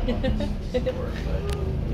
work, but.